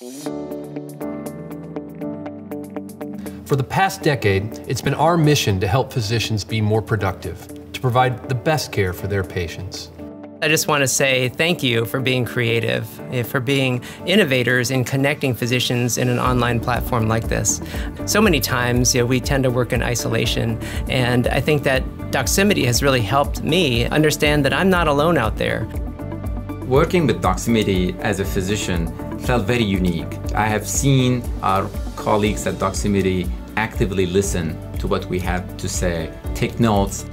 For the past decade, it's been our mission to help physicians be more productive, to provide the best care for their patients. I just want to say thank you for being creative, eh, for being innovators in connecting physicians in an online platform like this. So many times you know, we tend to work in isolation, and I think that Doximity has really helped me understand that I'm not alone out there. Working with Doximity as a physician felt very unique. I have seen our colleagues at Doximity actively listen to what we had to say, take notes.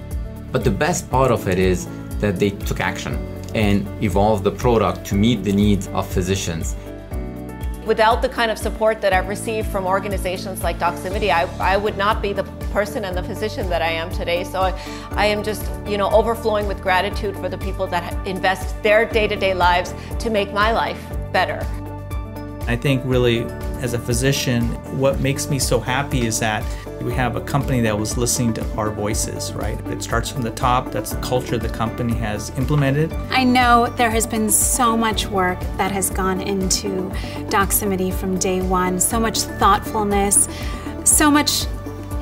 But the best part of it is that they took action and evolved the product to meet the needs of physicians. Without the kind of support that I've received from organizations like Doximity, I, I would not be the person and the physician that I am today. So I, I am just, you know, overflowing with gratitude for the people that invest their day-to-day -day lives to make my life better. I think really as a physician, what makes me so happy is that we have a company that was listening to our voices, right? It starts from the top, that's the culture the company has implemented. I know there has been so much work that has gone into Doximity from day one, so much thoughtfulness, so much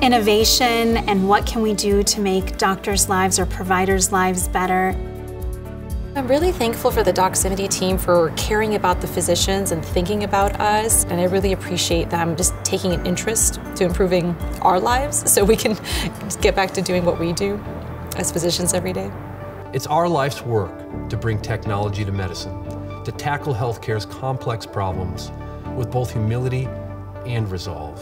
innovation, and what can we do to make doctors' lives or providers' lives better. I'm really thankful for the Doximity team for caring about the physicians and thinking about us, and I really appreciate them just taking an interest to improving our lives so we can get back to doing what we do as physicians every day. It's our life's work to bring technology to medicine, to tackle healthcare's complex problems with both humility and resolve.